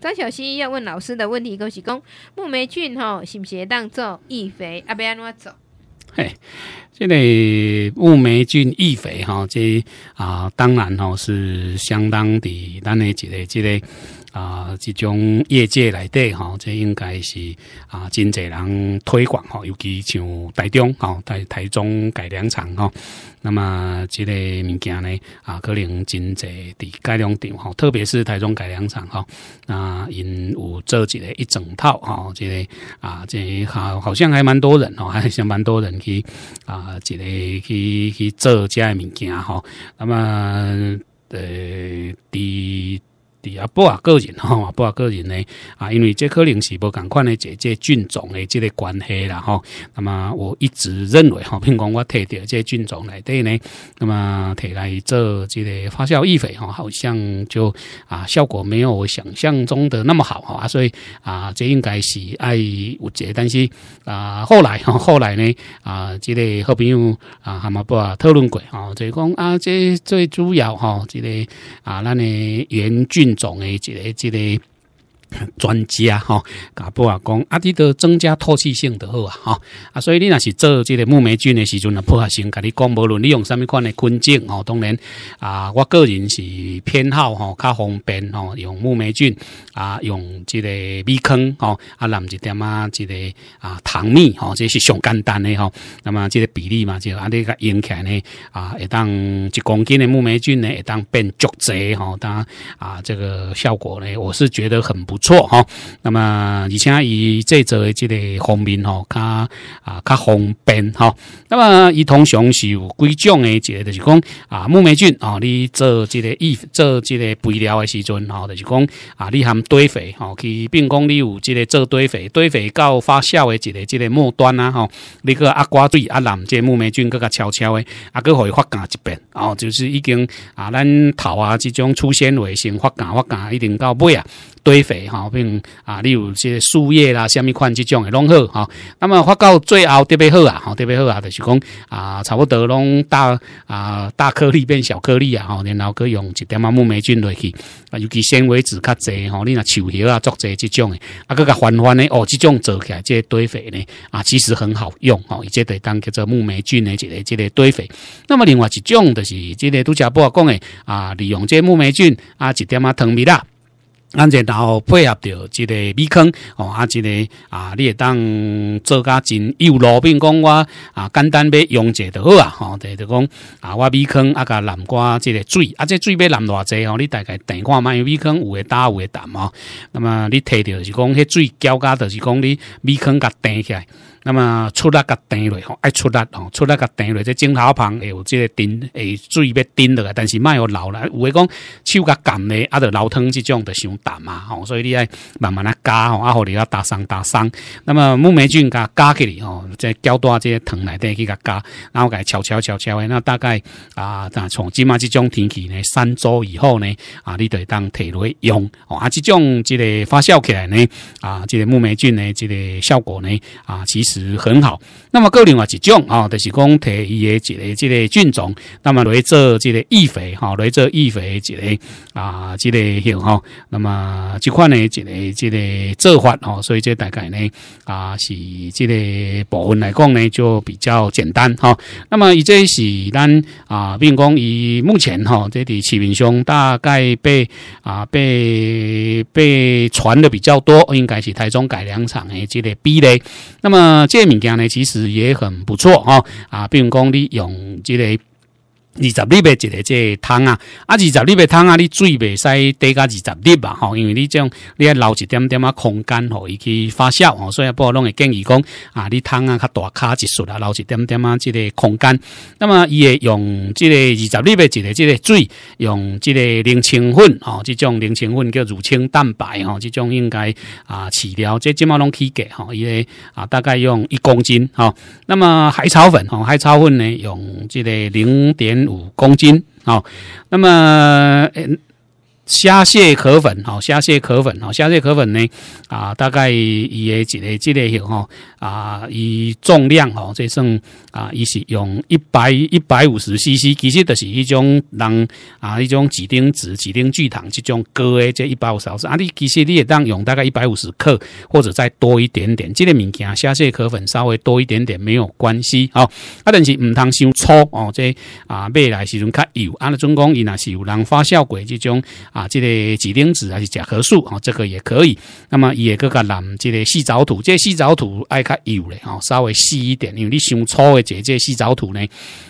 张小希要问老师的问题，恭喜讲木霉菌吼是不是当做易肥？啊，要安怎做？嘿，这个木霉菌易肥哈，这啊当然吼是相当的咱的一个这个啊这种业界来底哈，这应该是啊真侪人推广吼，尤其像台中吼台台中改良厂吼。那么，这个物件呢，啊，可能真济伫改良场吼，特别是台中改良厂吼，啊，因有做一个一整套吼，这个啊，这好好像还蛮多人哦，还像蛮多人去啊，这个去去做这物件吼。那么，呃，伫。啊，不啊个人吼，不啊个人呢啊，因为这可能是无共款的这这菌种的这个关系啦吼。那么我一直认为吼，譬如讲我摕到这菌种来对呢，那么摕来做这个发酵易肥吼，好像就啊效果没有我想象中的那么好哈。所以啊，这应该是爱有这，但是啊后来哈后来呢啊，这个好朋友啊，还嘛不啊讨论过吼，就讲啊，这最主要哈，这个啊，咱的原菌。种诶，一个，一个。专家哈，甲布啊讲，啊，你都增加透气性就好啊，哈啊，所以你若是做这个木霉菌的时阵啊，不合先甲你讲，无论你用什么款的菌种哦，当然啊，我个人是偏好吼较方便吼，用木霉菌啊，用这个米糠吼啊，淋一点啊，这个啊糖蜜吼，这是上简单的吼。那么这个比例嘛，就啊，你个用起来呢啊，会当一公斤的木霉菌呢，会当变足济吼，当啊，这个效果呢，我是觉得很不。错错哈，那么而且以这则这个方面吼，较啊较方便哈。那么伊通常是有几种的，一个就是讲啊木霉菌啊，你做这个易做这个肥料的时阵吼，就是讲啊你含堆肥吼，去并讲你有这个做堆肥，堆肥到发酵的一个这个末端啊吼，你个啊刮水啊淋这木霉菌，搁较悄悄的啊，搁可以发干一遍哦，就是已经啊咱头啊这种粗纤维性发干发芽一定到尾啊。堆肥哈，并啊，例如些树叶啦、虾米款这种的拢好哈。那么发到最后特别好啊，哈，特别好啊，就是讲啊，差不多拢大啊大颗粒变小颗粒啊，哈，然后可用一点啊木霉菌落去啊，尤其纤维质较济哈，你那树叶啊、竹蔗这种的啊，个个缓缓的哦，这种做起来这堆肥呢啊，其实很好用哦，而且得当叫做木霉菌的这个这个堆肥。那么另外一种就是这个拄家波讲的啊，利用这木霉菌啊，一点啊糖蜜啦。咱然后配合着即个米糠哦，啊，即个啊，你会当做甲真有路，比如讲我啊，简单要用者就好啊，吼，就就讲啊，我米糠啊，甲淋寡即个水，啊，这水要淋偌济吼，你大概等看卖米糠有诶大有诶淡哦，那么你摕着是讲迄水浇甲，就是讲你米糠甲弹起来。那么出力甲弹落吼，爱出力吼，出力甲弹落，这镜头旁会有这个顶，会水要钉落来，但是卖有流啦，有诶讲手甲干咧，啊，着流汤即种着伤淡嘛，吼，所以你爱慢慢啊加吼，啊，互你啊打伤打伤。那么木霉菌甲加起嚟吼，再浇多这些糖内底去甲加，然后甲悄悄悄悄诶，那大概啊，从即马即种天气呢，三周以后呢，啊，你得当摕落用，啊，这种即个发酵起来呢，啊，即个木霉菌呢，即个效果呢，啊，其实。很好。那么，个另外一种啊，就是讲提伊的一个这个菌种，那么来做这个易肥哈，来做易肥一个啊，这个型哈。那么啊这款呢，一个这个做法哈，所以这大概呢啊，是这个部分来讲呢，就比较简单哈。那么，以这是咱啊，比如讲以目前哈，这里市面上大概被啊被被传的比较多，应该是台中改良厂的这个 B 类。那么这物件呢，其实也很不错哈啊，比如讲你用这个。二十粒的一个这汤啊，啊二十粒的汤啊，你水袂使低加二十粒吧？吼，因为你这样你要留一点点啊空间，吼，伊去发酵吼，所以不拢会建议讲啊，你汤啊较大卡一束啊，留一点点啊，这个空间。那么伊会用这个二十粒的一个这个水，用这个零清粉吼，这种零清粉叫乳清蛋白吼，这种应该啊饲料这即马拢起价吼，伊个啊大概用一公斤吼。那么海草粉吼，海草粉呢用这个零点。五公斤，好，那么虾蟹壳粉，哈，虾蟹壳粉，哈，虾蟹壳粉呢，啊，大概伊的一个，这个有吼，啊，伊重量吼，这算啊，伊是用一百一百五十 CC，其实就是一种人啊，一种几丁质、几丁聚糖这种高的这一百五十毫升，啊，你其实你也当用大概一百五十克或者再多一点点，这个物件虾蟹壳粉稍微多一点点没有关系，哦，啊，但是唔通伤粗哦，这啊买来时阵较油，啊，那总讲伊若是有人发酵过这种。啊，这个几丁子还是甲壳素啊，这个也可以。那么也个个蓝这个细藻土，这细藻土爱较油嘞哦，稍微细一点，因为你想粗的这这细藻土呢，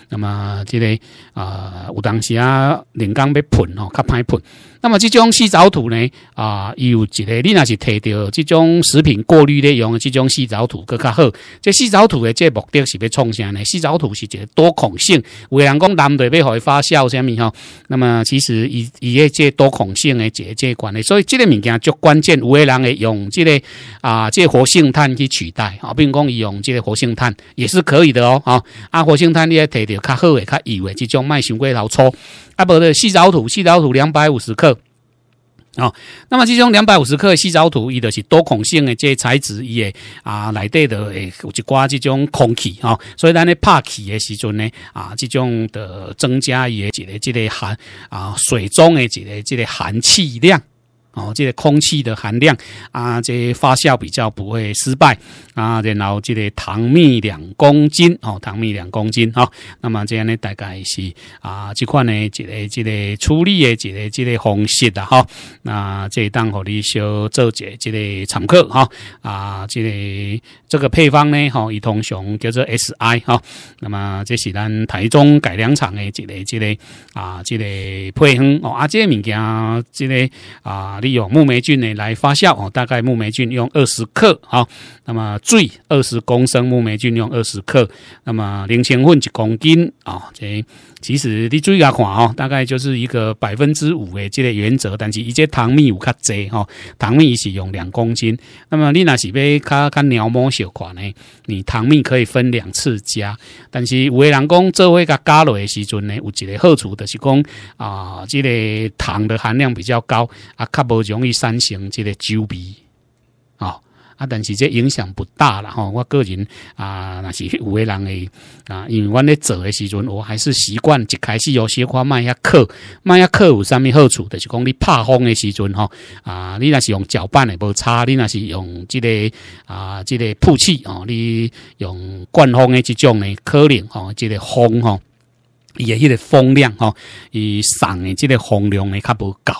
那么这个啊有当时啊人工要喷哦，较歹喷。那么这种细藻土呢，啊，有一个你若是摕到这种食品过滤的用的这种细藻土更较好。这细藻土的这目的是要创啥呢？细藻土是一个多孔性，有人讲蓝队要互伊发酵啥物吼。那么其实伊伊个这多孔性的这这关系，所以这个物件就关键，有的人会用这个啊，这活性炭去取代啊，比如讲伊用这个活性炭也是可以的哦。啊，啊，活性炭你也摕到较好的、较油的这种卖伤过头粗。啊，不的细藻土，细藻土两百五十克。哦，那么其中两百五十克细藻土，伊就是多孔性的这材质，伊的啊内底的诶有一挂这种空气哦，所以咱咧拍气的时阵呢，啊这种的增加伊诶一个这个含啊水中的一个这个含气量。哦，这个空气的含量啊，这发酵比较不会失败啊。然后这个糖蜜两公斤哦，糖蜜两公斤哦。那么这样呢，大概是啊，这款呢，一个这个处理的一个这个方式的哈。那这当和你小做这这个参考哈啊，这个这个配方呢，哈，一通常叫做 S I 哈。那么这是咱台中改良厂的一个这个啊，这个配方哦，啊，这个物件这个啊。利用木霉菌呢来发酵哦，大概木霉菌用二十克啊，那么最二十公升木霉菌用二十克，那么零千混一公斤啊，这其实你注意下看哦，大概就是一个百分之五的这个原则，但是一些糖蜜有较济哈，糖蜜是用两公斤，那么你那是要较较鸟毛小款呢，你糖蜜可以分两次加，但是有的人讲做伙甲加落的时阵呢，有一个好处就是讲啊，这个糖的含量比较高啊，较不容易产生这个酒味啊。啊，但是这影响不大了哈。我个人啊，那是有个人诶啊，因为我咧做的时阵，我还是习惯一开始有小可卖下克，慢下克有啥物好处？就是讲你拍风的时阵吼啊，你那是用搅拌的无差，你那是用这个啊，这个曝气哦，你用灌风的这种呢，可能吼，这个风吼，伊的迄个风量吼，伊送的即个风量呢较无够。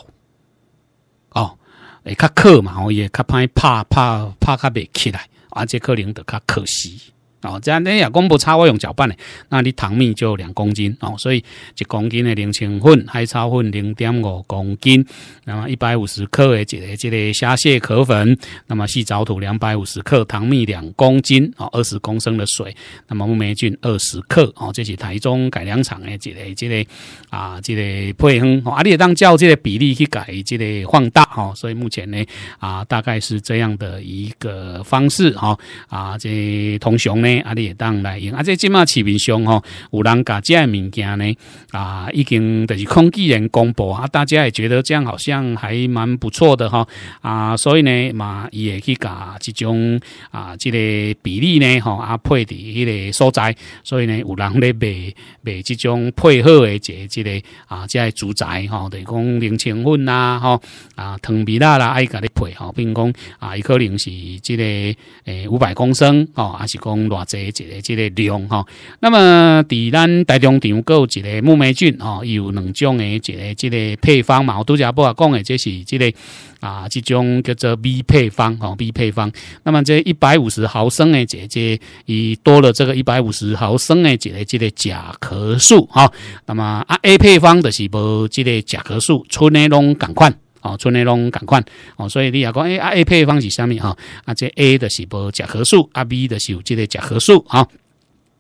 会较渴嘛，吼也较歹拍拍拍较袂起来，啊，这可能著较可惜。哦，这样你也公不差，我用搅拌的，那你糖蜜就两公斤哦，所以一公斤的零清粉、海草粉零点五公斤，那么一百五十克的这个这个虾蟹壳粉，那么细藻土两百五十克，糖蜜两公斤哦，二十公升的水，那么木霉菌二十克哦，这是台中改良厂的这个这个啊这个配方，哦啊，你也当照这个比例去改这个放大哦，所以目前呢啊大概是这样的一个方式哈啊这同熊呢。啊，你也当来用，啊，这即马市面上吼，有人甲这物件呢，啊，已经就是空气人公布啊，大家也觉得这样好像还蛮不错的哈，啊，所以呢，嘛，也去甲这种啊，这个比例呢，吼，啊，配伫迄个所在，所以呢，有人咧卖卖这种配合的这这个啊，即个主宅吼，等于讲零清粉啦，吼，啊，糖米啦啦，爱甲你配吼，比如讲啊，伊可能是这个诶五百公升吼，还是讲。偌济一个即个量吼，那么伫咱大中场有一个木霉菌吼，有两种诶一个即个配方嘛，我拄则不话讲诶，这是即个啊，即种叫做 B 配方吼，B 配方。那么这一百五十毫升诶，姐姐伊多了这个一百五十毫升诶，一个即个甲壳素哈。那么啊 A 配方就是无即个甲壳素，纯诶拢共款。哦，春内拢共款哦，所以你也讲，诶啊 A 配方是啥物哈？啊，这 A 的是无甲核素，啊 B 的是有这个甲核素哈。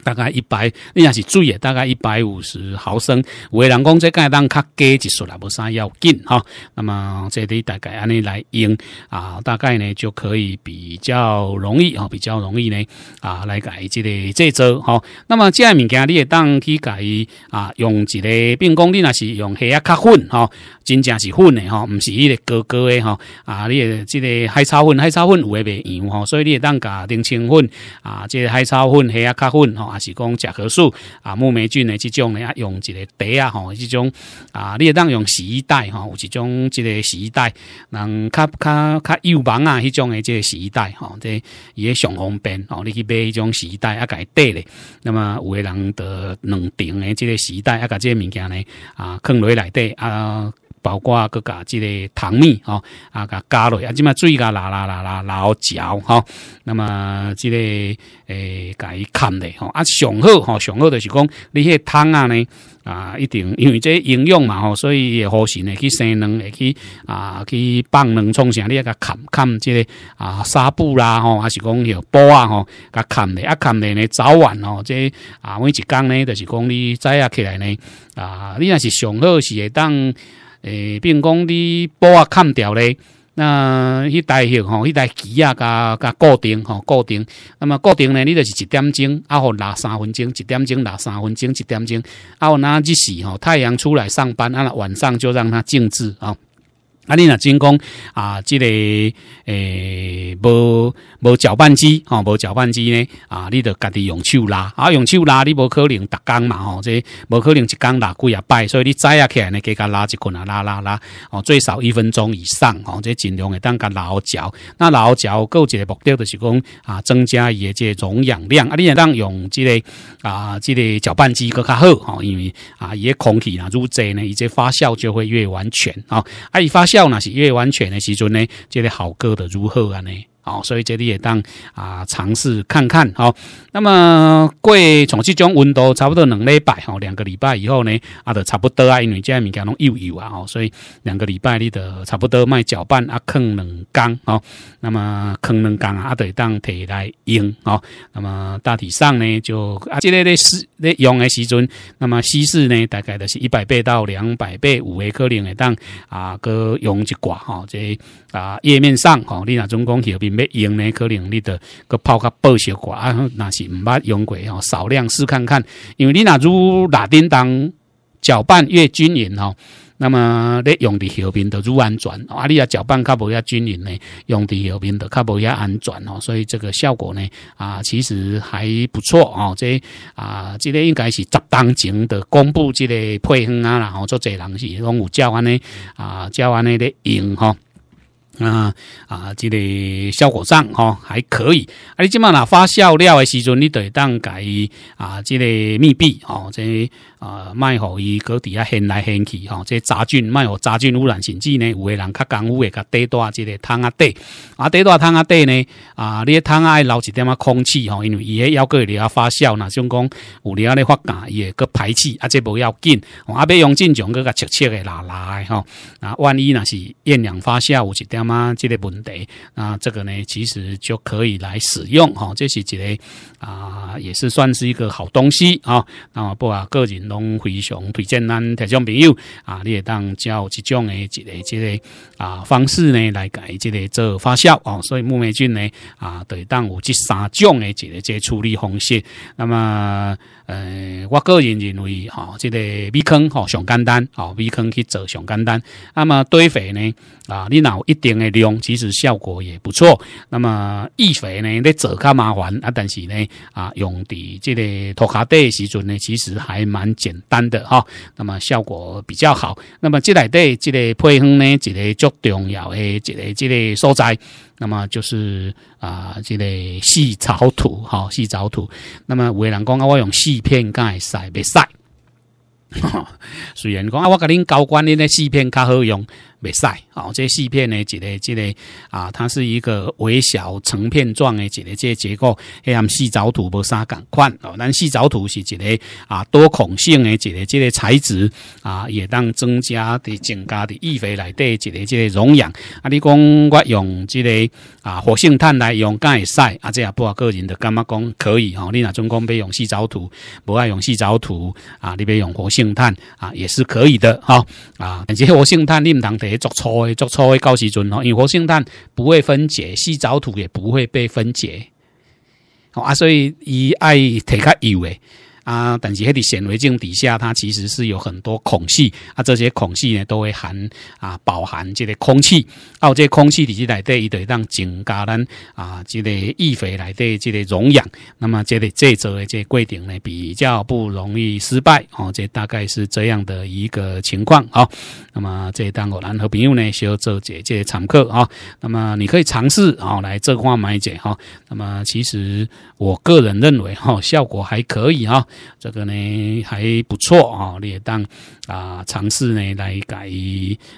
大概一百，你若是水诶，大概一百五十毫升。有诶人讲这个当较加一束啦，无啥要紧哈。那么这里大概安尼来用啊，大概呢就可以比较容易哈，比较容易呢啊来改这个这周哈。那么这物件你也当去改啊，用一个，并讲你若是用黑啊较粉哈，真正是粉诶哈，毋是迄个哥哥诶哈啊，你诶这个海草粉，海草粉有诶袂样哈，所以你也当加丁清粉啊，这个海草粉黑啊较粉是讲甲壳素啊，木霉菌的这种呢，用一个袋啊，吼，这种啊，你也当用洗衣袋哈，有一种这个洗衣袋，人较较较幼芒啊，迄种的这个洗衣袋哈，这也上方便哦，你去买迄种洗衣袋啊，改袋咧，那么有的人的两顶的这个洗衣袋啊，甲这个物件呢啊，放落内底啊。包括佮加即个糖蜜吼，啊，甲加落啊，即嘛水甲啦啦啦啦捞搅吼，那么即个诶，甲伊看咧吼，啊上好吼，上好就是讲你迄汤啊呢啊，一定因为这营养嘛吼，所以也好心诶去生卵，会去啊去放卵创啥，你甲看看即个啊纱布啦吼，还是讲有布啊吼，甲看咧啊看咧呢早晚吼，这啊每一工呢，就是讲你早啊起来呢啊，你若是上好是会当。诶，并讲你布啊砍掉咧，那迄台型吼，迄台机啊，甲甲固定吼，固定。那么固定呢，你就是一点钟，啊，互拉三分钟，一点钟拉三分钟，一点钟，啊，好那日时吼，太阳出来上班，啊，晚上就让它静置啊。啊，你若真讲啊，即个诶，无无搅拌机吼，无搅拌机呢啊，你著家己用手拉啊，用手拉你无可能逐工嘛吼，这无可能一工拉几啊摆，所以你早啊起来呢，加甲拉一困啊，拉拉拉哦，最少一分钟以上哦，这尽量会当甲老嚼。那老嚼够一个目的就是讲啊，增加伊这容氧量啊，你若当用即个啊，即个搅拌机搁较好吼，因为啊，伊空气啊入济呢，伊这发酵就会越完全啊，啊，伊发酵。叫那是越完全的时阵呢，这个好过的如何啊呢？哦，所以这里也当啊尝试看看哦。那么过从这种温度差不多两礼拜哦，两个礼拜以后呢，啊，就差不多啊，因为这物件拢又有啊哦，所以两个礼拜你的差不多卖搅拌啊，坑两缸哦。那么坑两缸啊，得当提来用哦。那么大体上呢，就啊，这个咧是咧用的时阵，那么稀释呢，大概都是一百倍到两百倍，五微克能会当啊，个用一挂哈，这啊页面上哦，你那总共后边。要用呢，可能你得个泡个保小寡啊，那是毋捌用过吼，少量试看看。因为你那如打叮当搅拌越均匀吼，那么你用伫后边的愈安全。啊，你啊搅拌较无遐均匀呢，用伫后边的较无遐安全哦。所以这个效果呢啊，其实还不错哦。这啊，这个应该是十当前的公布这个配方啊，然后做这人是拢有照安尼啊，照安尼咧用吼。啊啊，这个效果上哈还可以。啊，你即马拿发酵料的时阵，你得当改啊，这个密闭哦，这啊，卖互伊搁底下掀来掀去吼，这杂菌卖互杂菌污染甚至呢，有诶人较功夫会甲底大即个汤啊底啊，底大汤啊底呢啊，你汤啊留一点啊空气吼，因为伊迄要个里啊发酵呐，像讲有里啊咧发干伊会搁排气，啊，这无要紧，啊，要用正常搁甲切切诶拉拉诶吼，啊，万一若是厌氧发酵有一点。嘛，这个问题，那这个呢，其实就可以来使用哈，这是一个啊，也是算是一个好东西啊。那么不啊，个人拢非常推荐咱听众朋友啊，你也当教这种的一个这个啊方式呢来改这个做发酵哦。所以木霉菌呢啊，对当有这三种的一个这处理方式。那么呃，我个人认为哈，这个米坑哈上简单，哦，米坑去做上简单。那么堆肥呢啊，你哪一定。的量其实效果也不错。那么易肥呢，你做较麻烦啊，但是呢啊，用的这个拖卡地时阵呢，其实还蛮简单的哈。那么效果比较好。那么这来的这个配方呢，一个最重要的一个这个所在，那么就是啊，这个细草土哈，细草土。那么有人讲啊，我用细片盖晒，别晒。虽然讲啊，我甲恁高官恁的细片较好用。袂使哦。这细片呢，一个一个啊，它是一个微小成片状的一个这结构，迄含细藻土无啥共款哦。咱细藻土是一个啊多孔性的一个这个材质啊，也当增加的增加的易肥内底一个这个溶氧啊。你讲我用这个啊活性炭来用，敢会使啊？这也不个人的感觉讲可以哦。你若总讲要用细藻土，不爱用细藻土啊，你要用活性炭啊，也是可以的哈啊。而且活性炭你唔通做粗的做粗的到时阵哦，因为活性炭不会分解，细藻土也不会被分解。哦啊，所以伊爱摕较油的。啊，但是迄个显微镜底下，它其实是有很多孔隙啊，这些孔隙呢都会含啊，饱含这个空气，啊，这空气里底来对伊对让增加咱啊，这个易肥来对这个溶氧，那么这个这做的这规定呢比较不容易失败哦，这大概是这样的一个情况好，那么这当我然和朋友呢需要做这这常客啊，那么你可以尝试啊来这块买解哈，那么其实我个人认为哈效果还可以哈。这个呢还不错啊，你也当啊尝试呢来改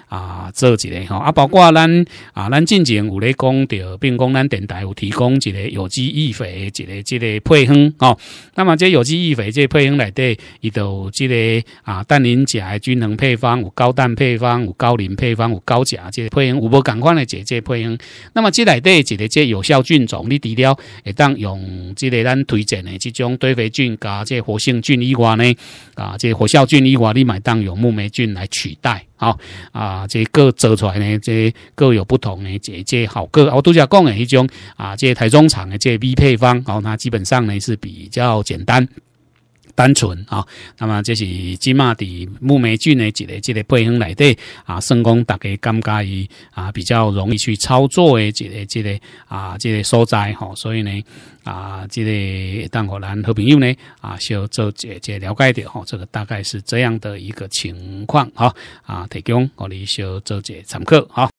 啊做一个哈啊，包括咱啊咱进前有咧讲到，并讲咱电台有提供一个有机易肥一个这个配方哦。那么这有机易肥这配方内底，伊都这个啊氮磷钾均衡配方，有高氮配方，有高磷配方，有高钾这配方，有无共款的这这配方。那么这内底一个这有效菌种，你除了会当用这个咱推荐的这种堆肥菌加这活性菌以外呢，啊，这活酵菌以外，你买当用木霉菌来取代，好啊，这各做出来呢，这各有不同呢这这好各，我都讲讲的一种啊，这台中厂的这 B 配方，好，那基本上呢是比较简单。单纯啊，那么这是金马伫木霉菌的一个这个配方来的啊，成功大家感觉于啊比较容易去操作的一个这个啊这个所在哈，所以呢啊这个当我咱好朋友呢啊需要做这这了解的哈，这个大概是这样的一个情况哈啊，提供我哋需要做解参考哈。